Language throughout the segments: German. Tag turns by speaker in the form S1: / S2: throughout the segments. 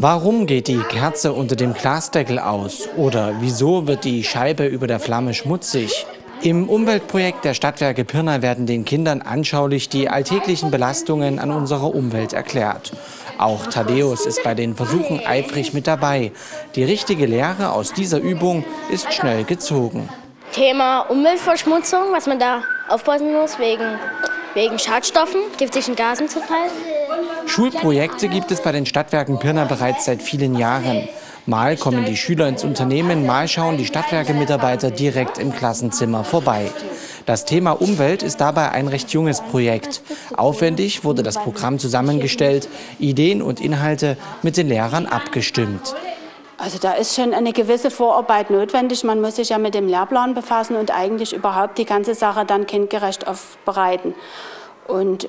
S1: Warum geht die Kerze unter dem Glasdeckel aus? Oder wieso wird die Scheibe über der Flamme schmutzig? Im Umweltprojekt der Stadtwerke Pirna werden den Kindern anschaulich die alltäglichen Belastungen an unserer Umwelt erklärt. Auch Thaddeus ist bei den Versuchen eifrig mit dabei. Die richtige Lehre aus dieser Übung ist schnell gezogen.
S2: Thema Umweltverschmutzung, was man da aufpassen muss wegen, wegen Schadstoffen, giftigen Gasen zum Teil.
S1: Schulprojekte gibt es bei den Stadtwerken Pirna bereits seit vielen Jahren. Mal kommen die Schüler ins Unternehmen, mal schauen die Stadtwerke-Mitarbeiter direkt im Klassenzimmer vorbei. Das Thema Umwelt ist dabei ein recht junges Projekt. Aufwendig wurde das Programm zusammengestellt, Ideen und Inhalte mit den Lehrern abgestimmt.
S3: Also da ist schon eine gewisse Vorarbeit notwendig. Man muss sich ja mit dem Lehrplan befassen und eigentlich überhaupt die ganze Sache dann kindgerecht aufbereiten. Und äh,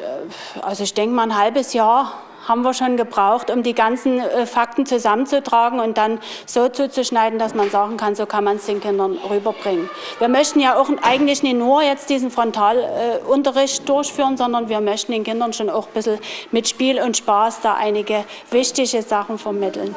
S3: also ich denke mal ein halbes Jahr haben wir schon gebraucht, um die ganzen äh, Fakten zusammenzutragen und dann so zuzuschneiden, dass man sagen kann, so kann man es den Kindern rüberbringen. Wir möchten ja auch eigentlich nicht nur jetzt diesen Frontalunterricht durchführen, sondern wir möchten den Kindern schon auch ein bisschen mit Spiel und Spaß da einige wichtige Sachen vermitteln.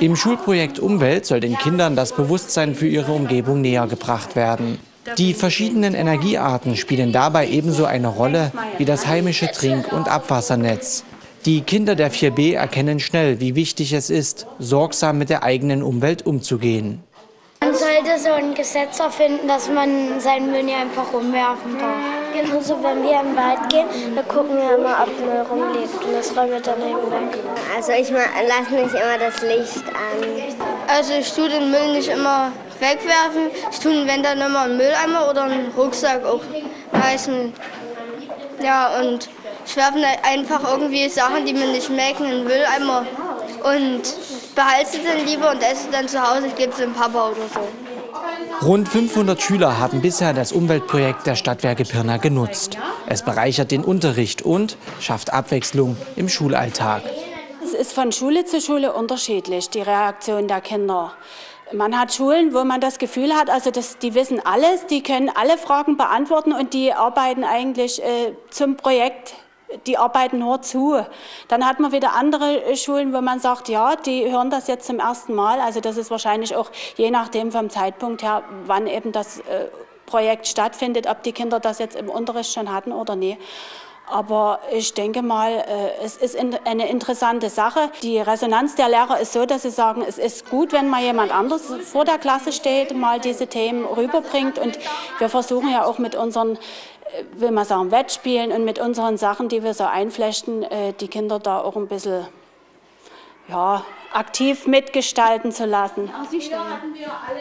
S1: Im Schulprojekt Umwelt soll den Kindern das Bewusstsein für ihre Umgebung näher gebracht werden. Die verschiedenen Energiearten spielen dabei ebenso eine Rolle wie das heimische Trink- und Abwassernetz. Die Kinder der 4b erkennen schnell, wie wichtig es ist, sorgsam mit der eigenen Umwelt umzugehen.
S2: Man sollte so ein Gesetz erfinden, dass man seinen Müll nicht einfach umwerfen darf. Genauso, wenn wir im Wald gehen, dann gucken wir immer, ob Müll rumliegt und das räumen wir dann eben weg.
S4: Also ich lasse nicht immer das Licht an.
S5: Also ich tue den Müll nicht immer wegwerfen. Ich tue, wenn dann immer einen Mülleimer oder einen Rucksack auch meistens. Ja, und ich werfe einfach irgendwie Sachen, die mir nicht schmecken, in den Mülleimer und behalte sie dann lieber und esse dann zu Hause. Ich gebe sie dem Papa oder so.
S1: Rund 500 Schüler haben bisher das Umweltprojekt der Stadtwerke Pirna genutzt. Es bereichert den Unterricht und schafft Abwechslung im Schulalltag.
S3: Es ist von Schule zu Schule unterschiedlich, die Reaktion der Kinder. Man hat Schulen, wo man das Gefühl hat, also das, die wissen alles, die können alle Fragen beantworten und die arbeiten eigentlich äh, zum Projekt die arbeiten nur zu. Dann hat man wieder andere äh, Schulen, wo man sagt, ja, die hören das jetzt zum ersten Mal. Also das ist wahrscheinlich auch je nachdem vom Zeitpunkt her, wann eben das äh, Projekt stattfindet, ob die Kinder das jetzt im Unterricht schon hatten oder nicht. Aber ich denke mal, äh, es ist eine interessante Sache. Die Resonanz der Lehrer ist so, dass sie sagen, es ist gut, wenn mal jemand anders vor der Klasse steht, mal diese Themen rüberbringt. Und wir versuchen ja auch mit unseren, äh, will man sagen, Wettspielen und mit unseren Sachen, die wir so einflechten, äh, die Kinder da auch ein bisschen ja, aktiv mitgestalten zu lassen.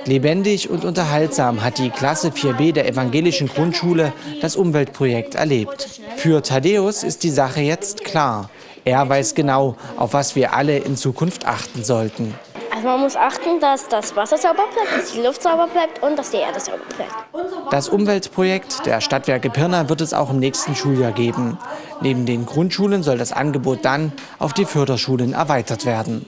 S1: Lebendig und unterhaltsam hat die Klasse 4b der evangelischen Grundschule das Umweltprojekt erlebt. Für Thaddeus ist die Sache jetzt klar. Er weiß genau, auf was wir alle in Zukunft achten sollten.
S2: Also man muss achten, dass das Wasser sauber bleibt, dass die Luft sauber bleibt und dass die Erde sauber bleibt.
S1: Das Umweltprojekt der Stadtwerke Pirna wird es auch im nächsten Schuljahr geben. Neben den Grundschulen soll das Angebot dann auf die Förderschulen erweitert werden.